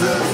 the